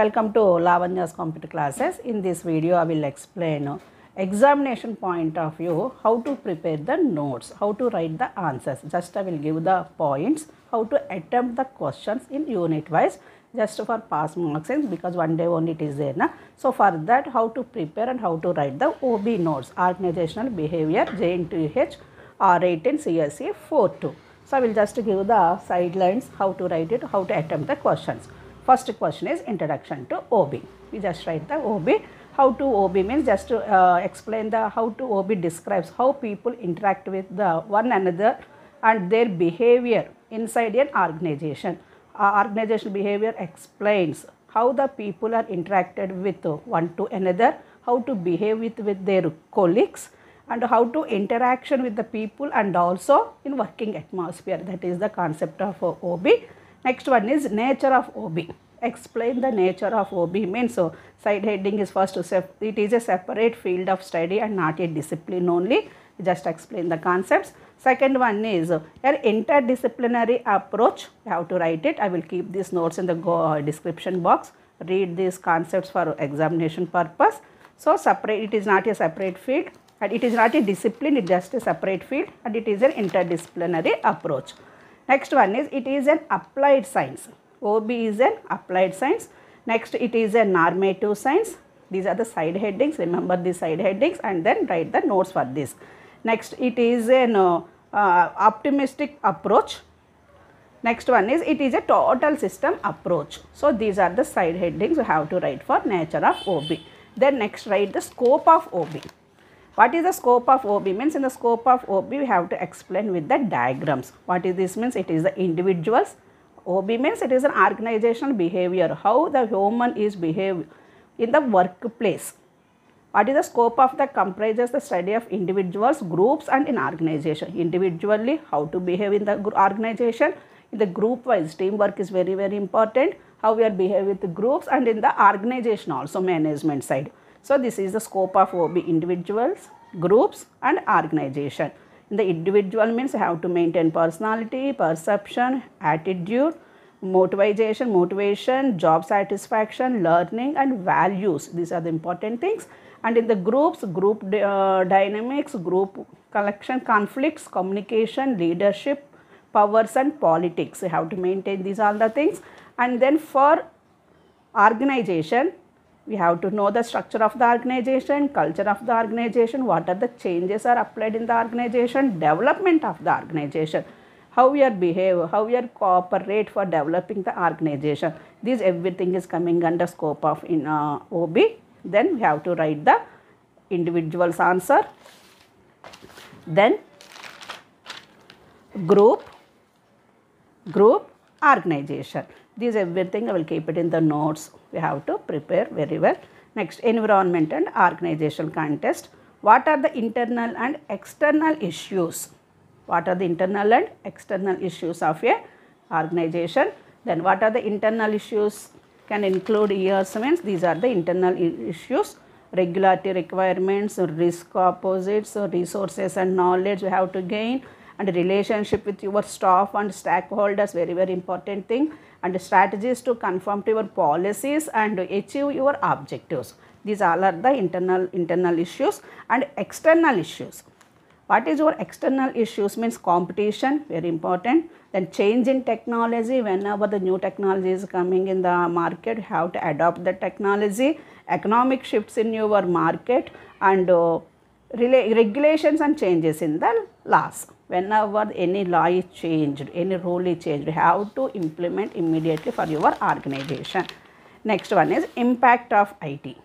Welcome to Lavanya's computer classes. In this video, I will explain examination point of view how to prepare the notes, how to write the answers. Just I will give the points, how to attempt the questions in unit wise just for pass marks and because one day only it is there. Na? So for that how to prepare and how to write the OB notes, organizational behavior JNTUH R18 CSE 42. So I will just give the sidelines how to write it, how to attempt the questions. First question is introduction to OB. We just write the OB. How to OB means just to uh, explain the how to OB describes how people interact with the one another and their behavior inside an organization. Uh, organizational behavior explains how the people are interacted with one to another, how to behave with, with their colleagues and how to interaction with the people and also in working atmosphere. That is the concept of OB. Next one is nature of OB. Explain the nature of OB means so side heading is first to sep- it is a separate field of study and not a discipline only. Just explain the concepts. Second one is an interdisciplinary approach. You have to write it. I will keep these notes in the go, uh, description box. Read these concepts for examination purpose. So separate it is not a separate field and it is not a discipline. It is just a separate field and it is an interdisciplinary approach. Next one is it is an applied science. OB is an applied science. Next it is a normative science. These are the side headings. Remember the side headings and then write the notes for this. Next it is an uh, uh, optimistic approach. Next one is it is a total system approach. So these are the side headings you have to write for nature of OB. Then next write the scope of OB. What is the scope of OB means in the scope of OB we have to explain with the diagrams. What is this means it is the individuals. OB means it is an organizational behavior how the human is behave in the workplace. What is the scope of the comprises the study of individuals, groups and in organization. Individually how to behave in the organization. In the group wise teamwork is very very important. How we are behave with the groups and in the organization also management side. So this is the scope of OB individuals, groups and organization. In the individual means have to maintain personality, perception, attitude, motivation, motivation, job satisfaction, learning and values. These are the important things. And in the groups, group uh, dynamics, group collection, conflicts, communication, leadership, powers and politics. You have to maintain these all the things. And then for organization, we have to know the structure of the organization, culture of the organization, what are the changes are applied in the organization, development of the organization, how we are behave, how we are cooperate for developing the organization. This everything is coming under scope of in uh, OB. Then we have to write the individual's answer. Then group, group, organization. This everything I will keep it in the notes. We have to prepare very well. Next, environment and organizational context. What are the internal and external issues? What are the internal and external issues of a organization? Then what are the internal issues? Can include years means these are the internal issues. Regulatory requirements, risk opposites, resources and knowledge we have to gain and relationship with your staff and stakeholders very very important thing. And strategies to conform to your policies and achieve your objectives. These all are the internal internal issues and external issues. What is your external issues means competition very important. Then change in technology whenever the new technology is coming in the market have to adopt the technology. Economic shifts in your market and uh, regulations and changes in the laws whenever any law is changed, any rule is changed, you have to implement immediately for your organization. Next one is impact of IT.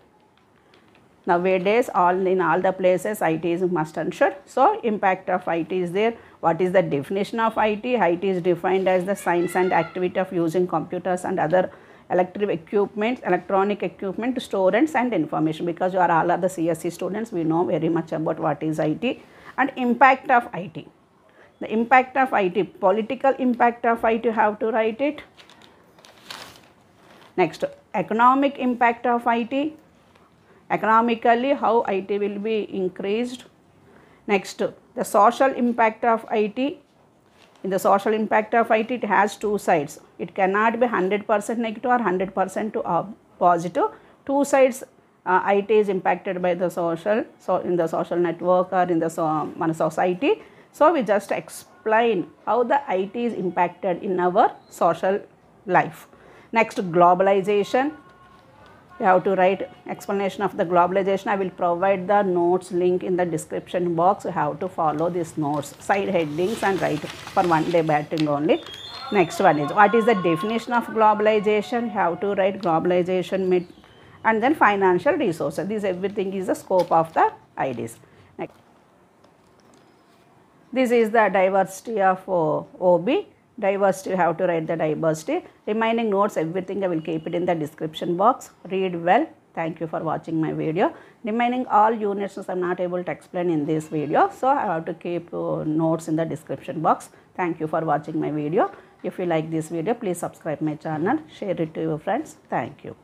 Nowadays, all in all the places, IT is must and. So, impact of IT is there. What is the definition of IT? IT is defined as the science and activity of using computers and other electric equipment, electronic equipment to store and send information. Because you are all are the CSC students, we know very much about what is IT and impact of IT the impact of IT, political impact of IT, you have to write it. Next, economic impact of IT, economically how IT will be increased. Next, the social impact of IT. In the social impact of IT, it has two sides. It cannot be 100% negative or 100% to positive. Two sides uh, IT is impacted by the social, so in the social network or in the so, మన society. So we just explain how the IT is impacted in our social life. Next, globalization. You have to write explanation of the globalization. I will provide the notes link in the description box. You have to follow these notes, side headings and write for one day batting only. Next one is what is the definition of globalization? You have to write globalization and then financial resources. This everything is the scope of the IDs. This is the diversity of uh, OB. Diversity, you have to write the diversity. Remaining notes, everything I will keep it in the description box. Read well. Thank you for watching my video. Remaining all units I am not able to explain in this video. So, I have to keep uh, notes in the description box. Thank you for watching my video. If you like this video, please subscribe my channel. Share it to your friends. Thank you.